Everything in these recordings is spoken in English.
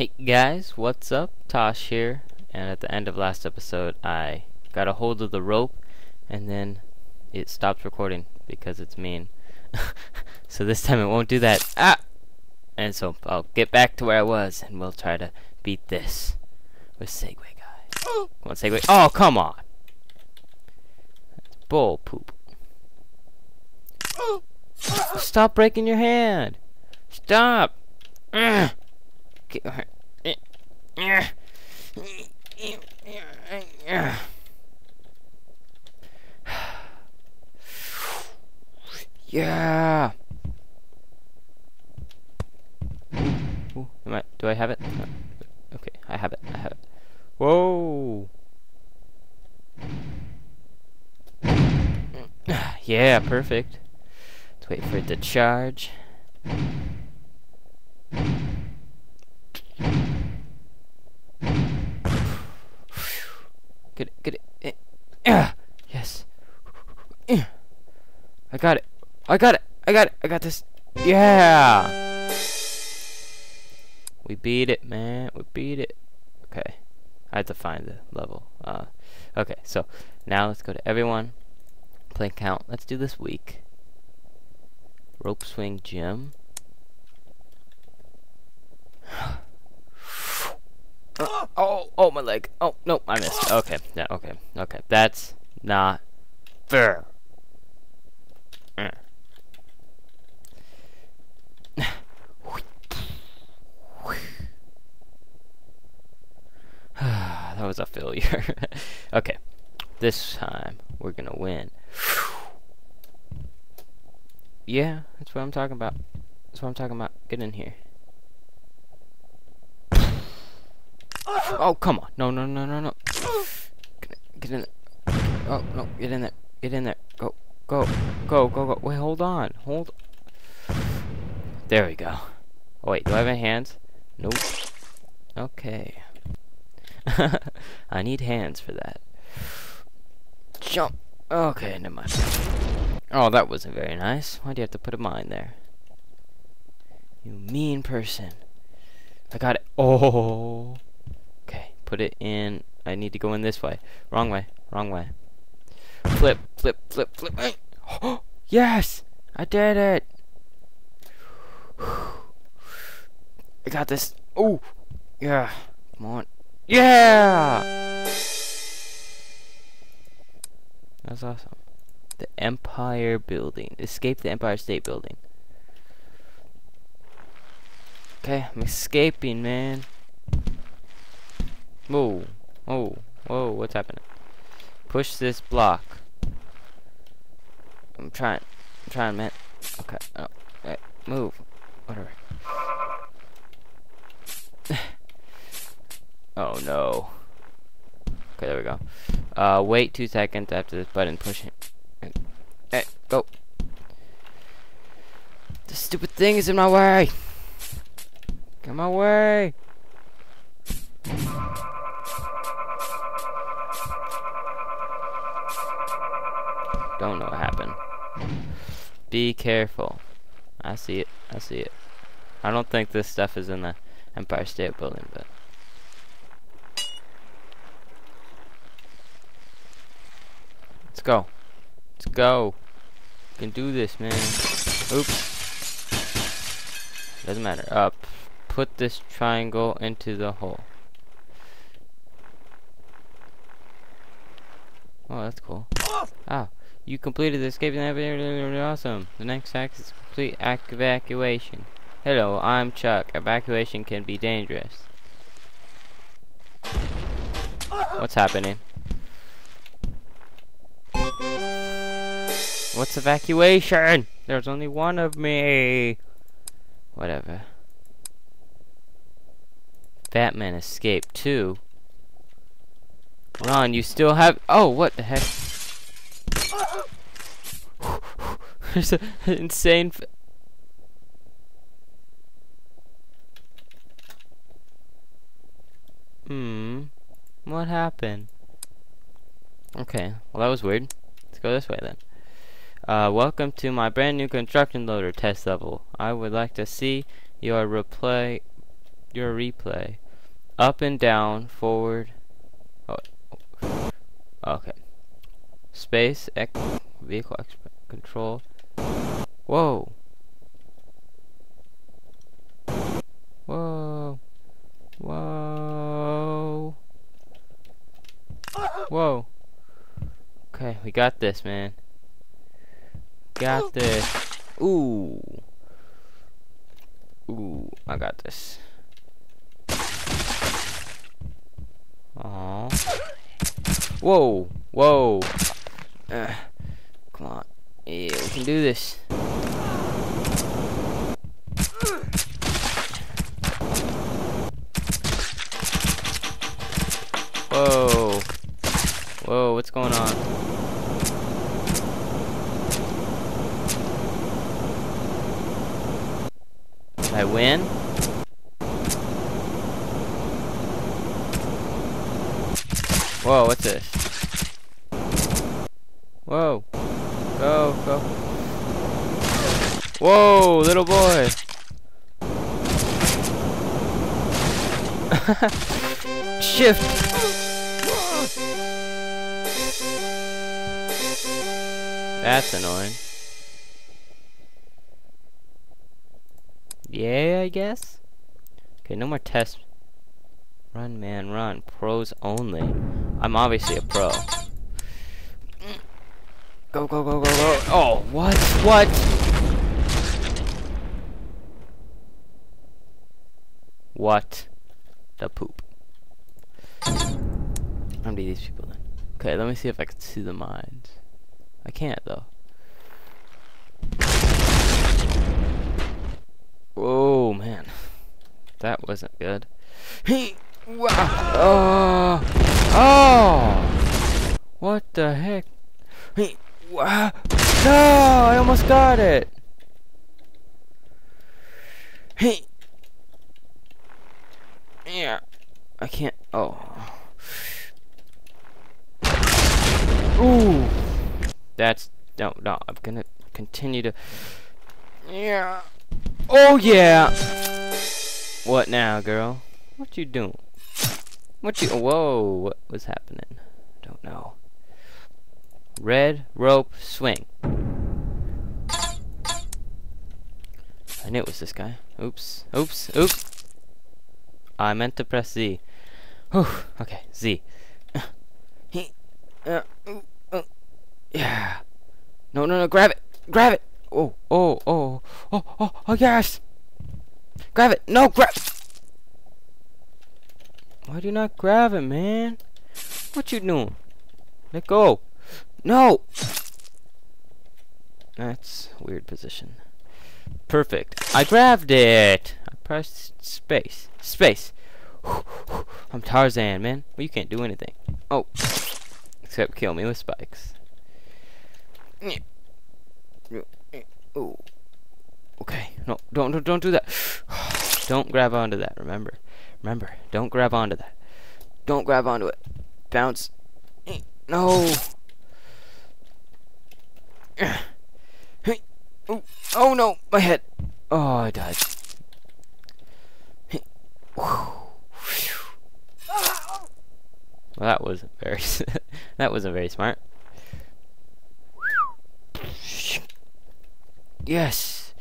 Hey guys, what's up? Tosh here, and at the end of last episode I got a hold of the rope and then it stopped recording because it's mean. so this time it won't do that. Ah! And so I'll get back to where I was and we'll try to beat this with Segway guys. Come on, Segway. Oh, come on! That's bull poop. Stop breaking your hand! Stop! Ugh. Yeah. Ooh, I, do I have it? Okay, I have it. I have it. Whoa. yeah, perfect. Let's wait for it to charge. Get it, get it. Eh, ah, yes. Eh. I got it. I got it. I got it. I got this. Yeah. We beat it, man. We beat it. Okay. I had to find the level. Uh, okay, so now let's go to everyone. Play count. Let's do this week. Rope swing gym. Oh, oh, my leg. Oh, no, I missed. Okay, yeah, okay, okay. That's not fair. That was a failure. okay, this time we're gonna win. yeah, that's what I'm talking about. That's what I'm talking about. Get in here. Oh, come on. No, no, no, no, no. Get, in there. Oh, no. Get in there. Get in there. Go. Go. Go, go, go. Wait, hold on. Hold. There we go. Oh, wait. Do I have any hands? Nope. Okay. I need hands for that. Jump. Okay, never mind. Oh, that wasn't very nice. Why do you have to put a mine there? You mean person. I got it. Oh Okay, put it in. I need to go in this way. Wrong way. Wrong way. Flip, flip, flip, flip. Oh, yes! I did it! I got this. Oh! Yeah. Come on. Yeah! That's awesome. The Empire Building. Escape the Empire State Building. Okay, I'm escaping, man. Whoa. Whoa. Whoa, what's happening? Push this block. I'm trying. I'm trying, man. Okay. Oh, right. Move. Whatever. oh, no. Okay, there we go. Uh, wait two seconds after this button. Push. Hey, go. The stupid thing is in my way. Get my way. Don't know what happened. Be careful. I see it. I see it. I don't think this stuff is in the Empire State Building, but... Let's go. Let's go. We can do this, man. Oops. Doesn't matter. Up. Put this triangle into the hole. Oh, that's cool. Ah. You completed the escape and awesome. The next act is complete evacuation. Hello, I'm Chuck. Evacuation can be dangerous. What's happening? What's evacuation? There's only one of me. Whatever. Batman escaped too. Ron, you still have- Oh, what the heck? There's an insane. hmm. What happened? Okay. Well, that was weird. Let's go this way then. Uh, welcome to my brand new construction loader test level. I would like to see your replay your replay. Up and down, forward. Oh, okay. Space, X, vehicle X, control. Whoa. Whoa. Whoa. Whoa. Okay, we got this, man. Got this. Ooh. Ooh, I got this. Aww. Whoa, whoa. Uh, come on. Yeah, we can do this. Whoa. Whoa, what's going on? Did I win? Whoa, what's this? Whoa. Go, go. Whoa, little boy. Shift. That's annoying. Yeah, I guess. Okay, no more tests. Run, man, run. Pros only. I'm obviously a pro. Go, go, go, go, go. Oh, what? What? What? The poop. How many these people then? Okay, let me see if I can see the mines. I can't though. Oh man, that wasn't good. Hey, wow! Oh, oh! What the heck? Hey, wow! No, I almost got it. Hey, yeah, I can't. Oh. Ooh. That's no, no. I'm gonna continue to. Yeah. Oh yeah. What now, girl? What you doing? What you? Whoa! What was happening? Don't know. Red rope swing. I knew it was this guy. Oops. Oops. Oops. I meant to press Z. Whew. Okay. Z. Uh, uh, yeah. No, no, no. Grab it. Grab it. Oh, oh, oh, oh, oh, oh, yes. Grab it. No, grab. Why do you not grab it, man? What you doing? Let go. No. That's weird position. Perfect. I grabbed it. I pressed space. Space. I'm Tarzan, man. Well, you can't do anything. Oh. Except kill me with spikes. Ooh. Okay. No, don't, don't, don't do that. don't grab onto that, remember. Remember, don't grab onto that. Don't grab onto it. Bounce. No. Oh no, my head. Oh, I died. Ah. Well, that wasn't very. that wasn't very smart. Yes.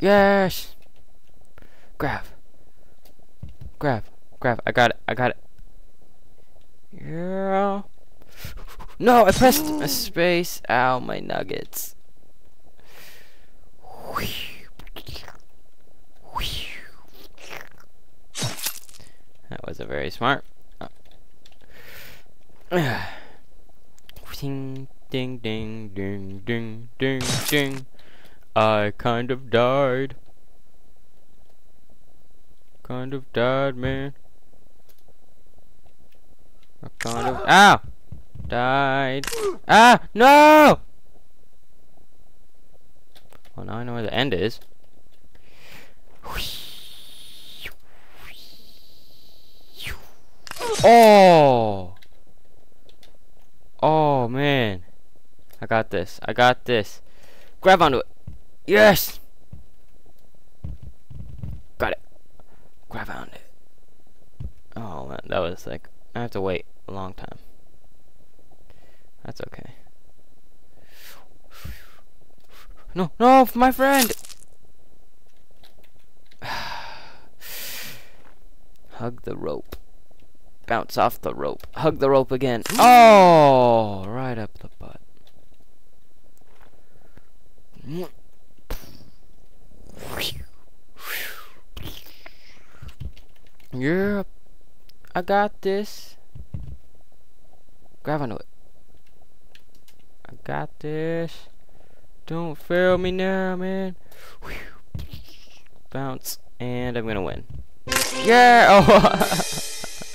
Yes. Grab. Grab. Grab. I got it. I got it. Yeah. No, I pressed a space. Ow, my nuggets. That wasn't very smart. ding, ding, ding, ding, ding, ding, ding. I kind of died. Kind of died, man. I kind of. Ow! Died. Ah! No! Well, now I know where the end is. Oh! Oh, man. I got this. I got this. Grab onto it. Yes! Got it. I found it. Oh man, that was like I have to wait a long time. That's okay. No, no, my friend. Hug the rope. Bounce off the rope. Hug the rope again. Oh, right up the Yeah, I got this. Grab onto it. I got this. Don't fail me now, man. Bounce, and I'm gonna win. Yeah! Oh!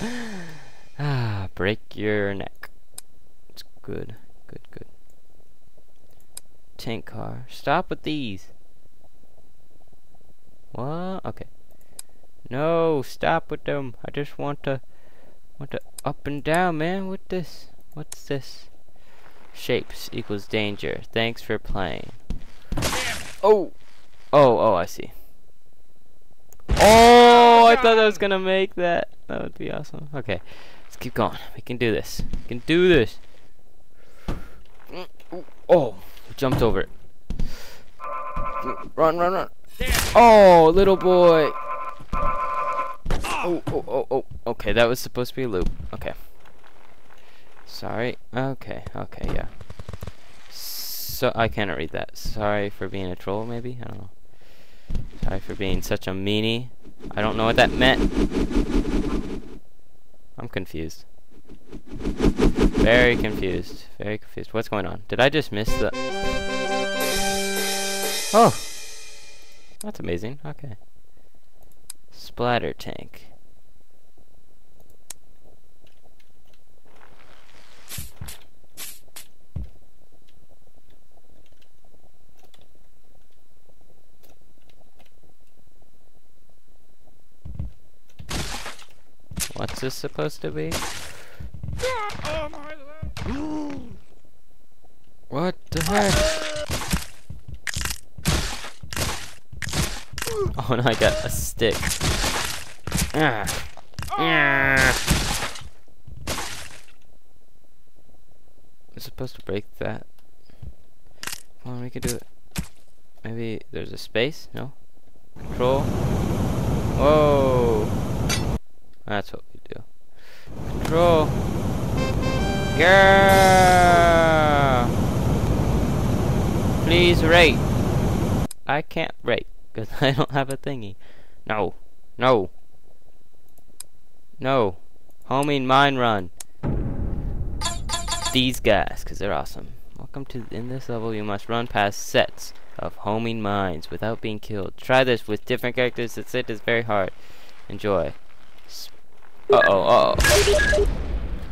ah, break your neck. It's good, good, good. Tank car. Stop with these. What? Okay. No, stop with them. I just want to, want to up and down, man. What this? What's this? Shapes equals danger. Thanks for playing. Oh, oh, oh! I see. Oh, I thought I was gonna make that. That would be awesome. Okay, let's keep going. We can do this. We can do this. Oh, jumped over it. Run, run, run. Oh, little boy. Oh, oh, oh, oh, oh. Okay, that was supposed to be a loop. Okay. Sorry. Okay, okay, yeah. So, I cannot read that. Sorry for being a troll, maybe? I don't know. Sorry for being such a meanie. I don't know what that meant. I'm confused. Very confused. Very confused. What's going on? Did I just miss the... Oh! That's amazing. Okay. Splatter tank. What's this supposed to be? what the heck? Oh, and I got a stick. Ah. Ah. I'm supposed to break that. Come on, we can do it. Maybe there's a space? No? Control? Whoa! That's what. Control. Yeah. Please rate. I can't rate because I don't have a thingy. No. No. No. Homing mine run. These guys, because they're awesome. Welcome to, in this level you must run past sets of homing mines without being killed. Try this with different characters, the set is very hard. Enjoy. Uh-oh, uh-oh.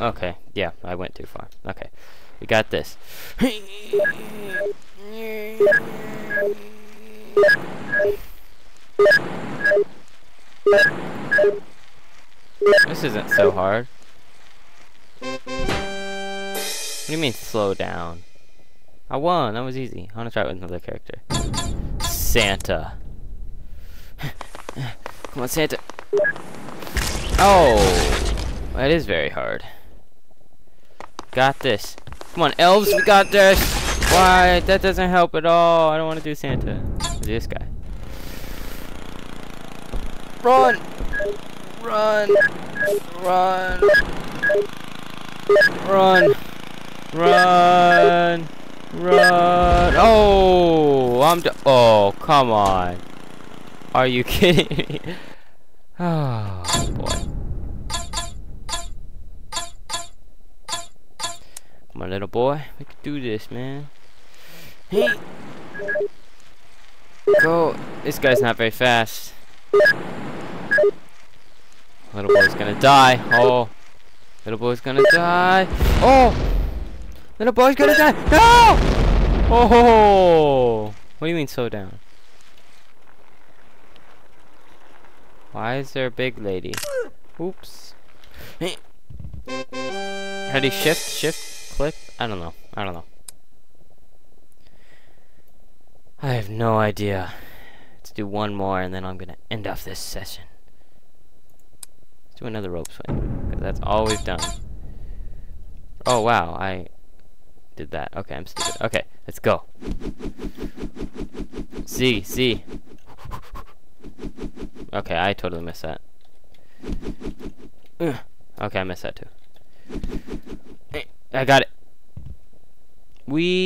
Okay, yeah, I went too far. Okay, we got this. This isn't so hard. What do you mean slow down? I won, that was easy. I wanna try it with another character. Santa. Come on, Santa. Oh, that is very hard. Got this. Come on, elves, we got this. Why? That doesn't help at all. I don't want to do Santa. This guy. Run! Run! Run! Run! Run! Run! Oh! I'm. oh, come on. Are you kidding me? Oh, little boy. We can do this, man. Hey! Go. This guy's not very fast. Little boy's gonna die. Oh. Little boy's gonna die. Oh! Little boy's gonna die. No! Oh! What do you mean slow down? Why is there a big lady? Oops. How do you shift? Shift? Click? I don't know. I don't know. I have no idea. Let's do one more and then I'm gonna end off this session. Let's do another rope swing. That's all we've done. Oh, wow. I did that. Okay, I'm stupid. Okay, let's go. See, see. Okay, I totally missed that. Okay, I missed that too. I got it. We.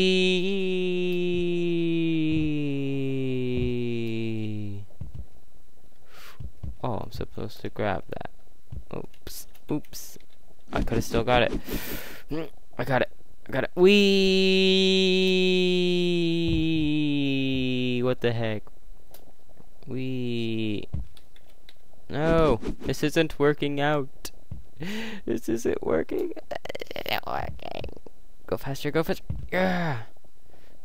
Oh, I'm supposed to grab that. Oops. Oops. I could have still got it. I got it. I got it. We. What the heck? We. No, this isn't working out. This isn't working. Isn't working. Go faster, go faster. Yeah.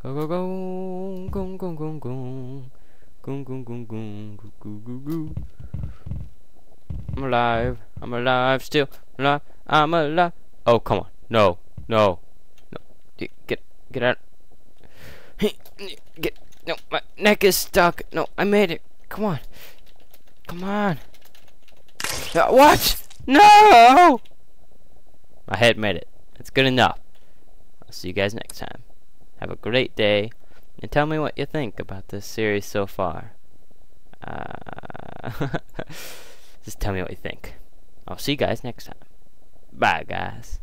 Go, go, go. Go, go, go, go. Go, go, go, go. Go, go, go. I'm alive. I'm alive still. Alive. I'm alive. Oh, come on. No. No. No. Get, get out. Get. No, my neck is stuck. No, I made it. Come on. Come on. What? No! My head made it. That's good enough. I'll see you guys next time. Have a great day, and tell me what you think about this series so far. Uh, just tell me what you think. I'll see you guys next time. Bye, guys.